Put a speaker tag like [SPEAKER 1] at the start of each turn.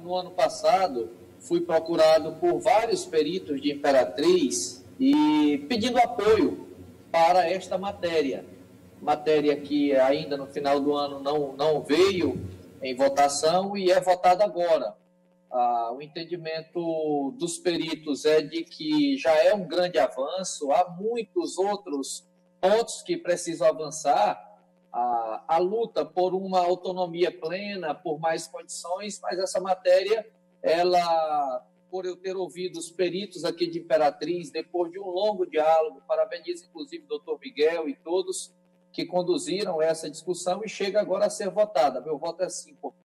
[SPEAKER 1] No ano passado, fui procurado por vários peritos de Imperatriz e pedindo apoio para esta matéria. Matéria que ainda no final do ano não, não veio em votação e é votada agora. Ah, o entendimento dos peritos é de que já é um grande avanço, há muitos outros pontos que precisam avançar. A, a luta por uma autonomia plena, por mais condições, mas essa matéria, ela, por eu ter ouvido os peritos aqui de Imperatriz, depois de um longo diálogo, parabenizo inclusive o doutor Miguel e todos que conduziram essa discussão e chega agora a ser votada. Meu voto é sim, por